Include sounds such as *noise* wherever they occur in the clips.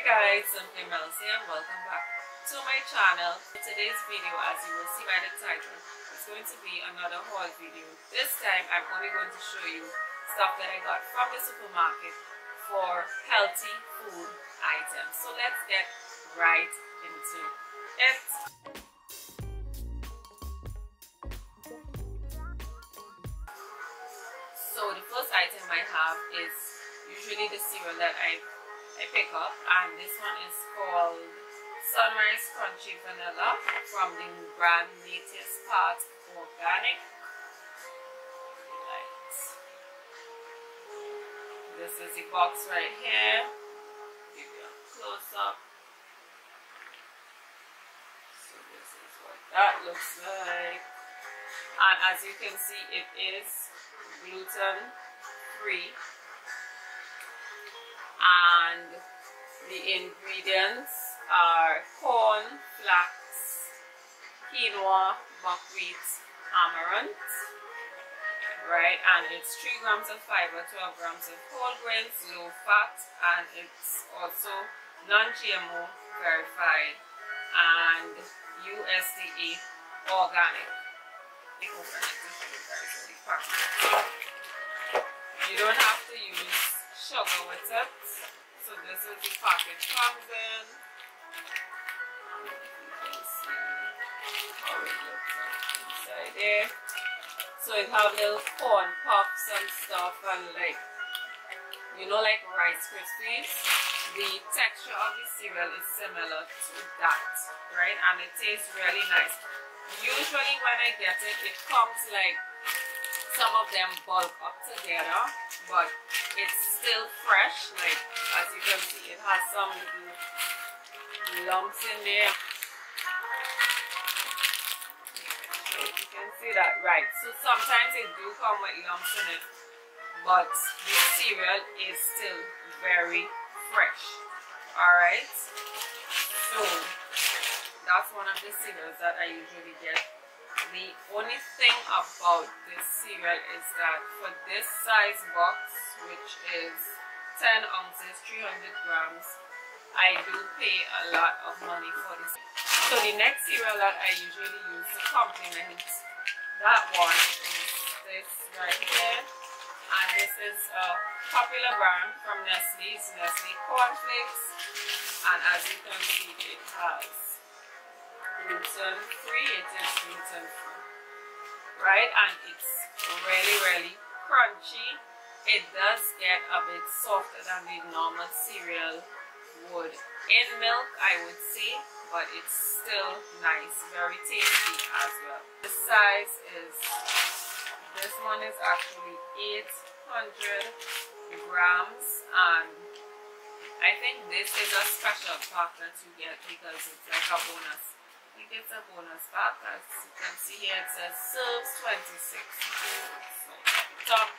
Hi guys, Simply Mel's here and welcome back to my channel. In Today's video, as you will see by the title, is going to be another haul video. This time, I'm only going to show you stuff that I got from the supermarket for healthy food items. So let's get right into it. So the first item I have is usually the cereal that I I pick up and this one is called Sunrise Crunchy Vanilla from the brand Nature's Path Organic. Right. This is the box right here. Give you a close up. So this is what that looks like. And as you can see it is gluten free and the ingredients are corn, flax, quinoa, buckwheat, amaranth, right? And it's 3 grams of fiber, 12 grams of whole grains, low fat, and it's also non-GMO verified and USDA organic. You don't have to use sugar with it can see how it looks inside there. So it have little corn puffs and stuff and like, you know like Rice Krispies? The texture of the cereal is similar to that, right? And it tastes really nice. Usually when I get it, it comes like some of them bulk up together, but it's still fresh. Like as you can see, it has some lumps in there. you can see that right. So sometimes it do come with lumps in it, but the cereal is still very fresh. Alright. So that's one of the cereals that I usually get the only thing about this cereal is that for this size box which is 10 ounces 300 grams I do pay a lot of money for this. So the next cereal that I usually use to complement that one is this right here. And this is a popular brand from Nestle, it's Nestle Cornflakes. And as you can see it has gluten free it is gluten free. Right? And it's really really crunchy. It does get a bit softer than the normal cereal would. In milk I would say but it's still nice very tasty as well. The size is this one is actually 800 grams and I think this is a special pack that you get because it's like a bonus think it's a bonus pack. As you can see here, it says serves 26 so, top.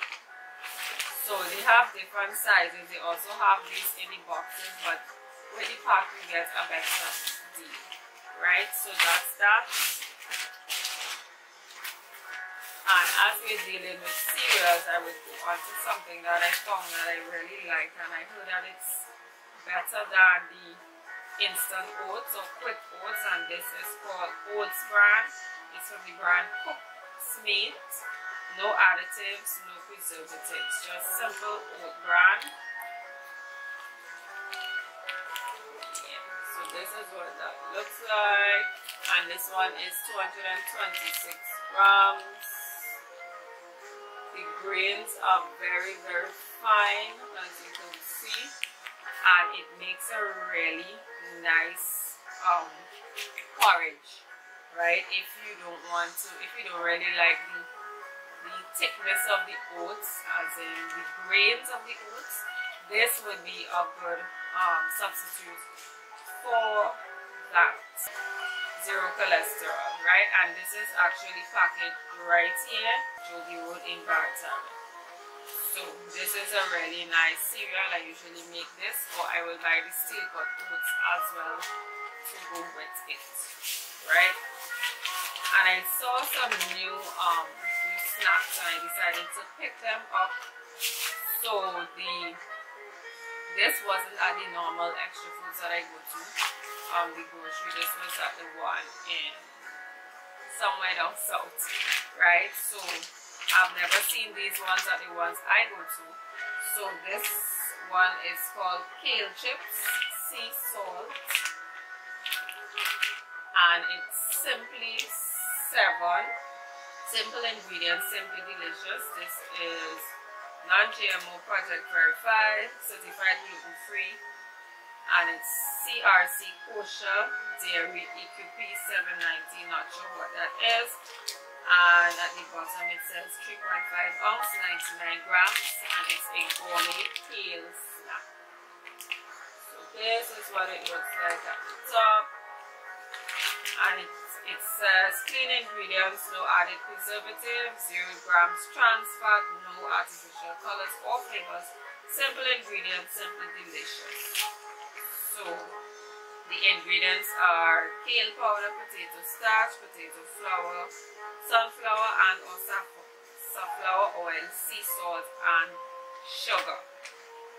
So they have different sizes. They also have these in the boxes, but with the pack you get a better deal. Right? So that's that. And as we're dealing with cereals, I would go on to something that I found that I really like and I heard that it's better than the instant oats or quick oats and this is called Oats Bran. It's from the brand Cook's Mate. No additives, no preservatives, just simple oat bran. Yeah, so this is what that looks like and this one is 226 grams. The grains are very very fine as you can see and it makes a really nice um, porridge, right? If you don't want to, if you don't really like the, the thickness of the oats, as in the grains of the oats, this would be a good um, substitute for that. Zero cholesterol, right? And this is actually packaged right here, Jogi Road in Baratown. So this is a really nice cereal. I usually make this or I will buy the steel cut oats as well to go with it. Right? And I saw some new um new snacks and I decided to pick them up. So the this wasn't at the normal Xtra Foods that I go to um the grocery this was at the one in somewhere down south right so I've never seen these ones at the ones I go to. So this one is called kale chips sea salt. And it's simply seven. Simple ingredients simply delicious. This is non-GMO project verified certified gluten free and it's CRC kosher dairy EQP 790 not sure what that is Uh, and at the bottom it says 3.5 ounce 99 grams and it's a gourmet kale snack. So this is what it looks like at the top. And it, it says clean ingredients no added preservatives 0 grams trans fat no artificial colors or flavors. Simple ingredients simply delicious. So the ingredients are kale powder potato starch potato flour sunflower and or safflower oil, sea salt and sugar.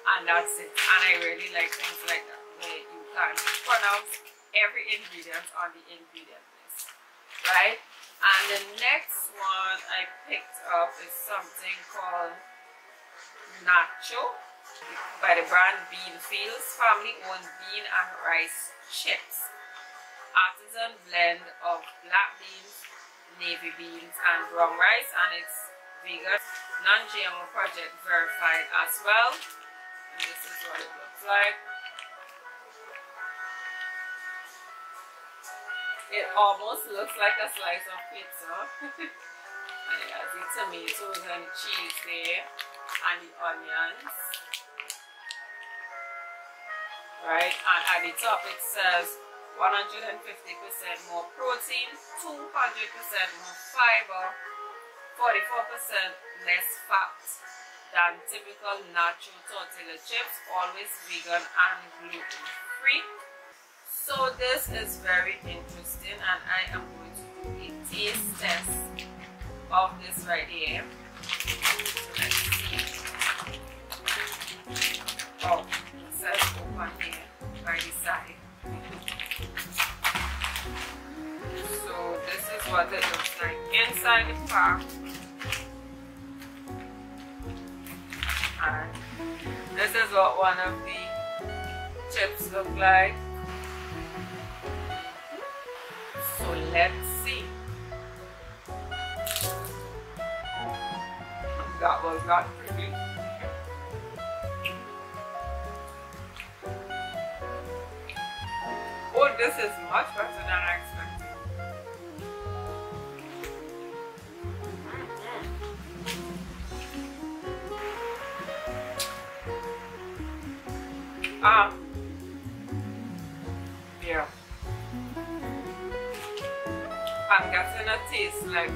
And that's it. And I really like things like that where you can pronounce every ingredient on the ingredient list. Right? And the next one I picked up is something called Nacho by the brand Beanfields, family owned bean and rice chips. Artisan blend of black beans, navy beans and brown rice and it's vegan. non-GMO project verified as well. And this is what it looks like. It almost looks like a slice of pizza. *laughs* And it has the tomatoes and cheese there and the onions. Right and at the top it says 150% more protein, 200% more fiber, 44% less fat than typical nacho tortilla chips, always vegan and gluten free. So this is very interesting and I am going to do a taste test of this right here. And this is what one of the chips look like. So let's see. That was not pretty. Oh, this is much better than I expected. Ah. Yeah. I'm getting a taste like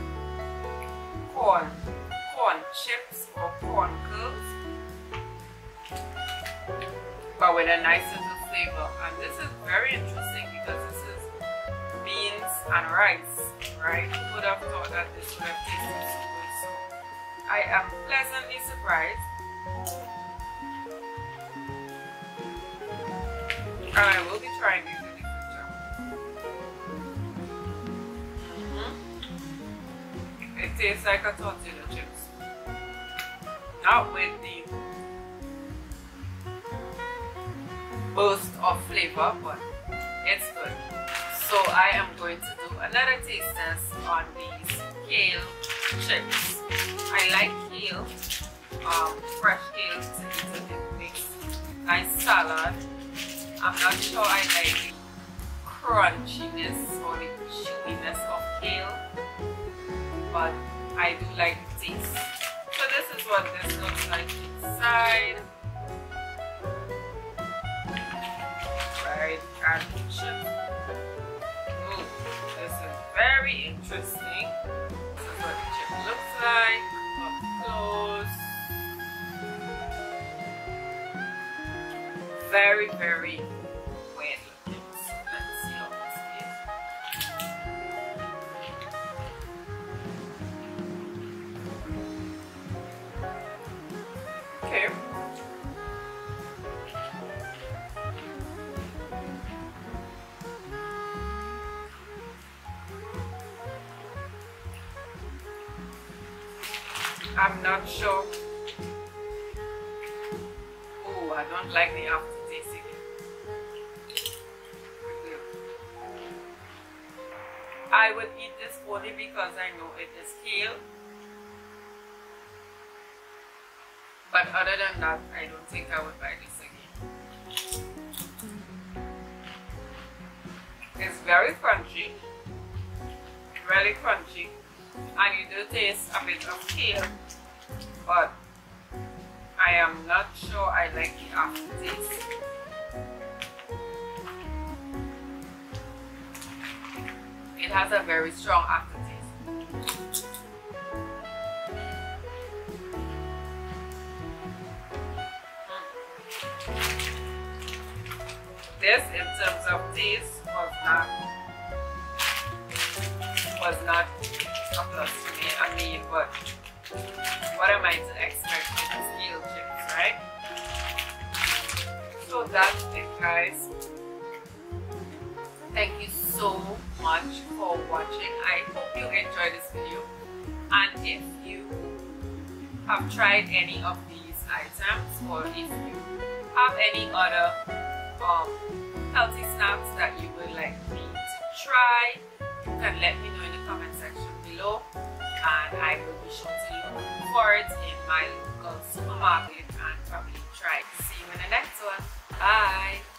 corn, corn chips or corn curls, but with a nice little flavor. And this is very interesting because this is beans and rice, right? Who would have thought that this would have tasted so good? So I am pleasantly surprised. I will be trying these in the future. Mm-hmm. It tastes like a tortilla chips. Not with the burst of flavor, but it's good. So I am going to do another taste test on these kale chips. I like kale, um, fresh kale to eat with it makes nice salad I'm not sure I like the crunchiness or the chewiness of kale, but I do like taste. So this is what this looks like inside. Right, and chip. Ooh, this is very interesting. This is what the chip looks like up close. very, very I'm not sure. Oh, I don't like the aftertaste again. I would eat this only because I know it is kale. But other than that, I don't think I would buy this again. It's very crunchy, really crunchy, and you do taste a bit of kale, but I am not sure I like the aftertaste. It has a very strong aftertaste. This, in terms of taste, was not was not I mean, but what am I to expect with steel chips, right? So that's it, guys. Thank you so much for watching. I hope you enjoyed this video. And if you have tried any of these items or if you have any other um, healthy snacks that you would like me to try, you can let me know in the comment section below and I will be sure to look for it in my local supermarket and probably try. See you in the next one. Bye!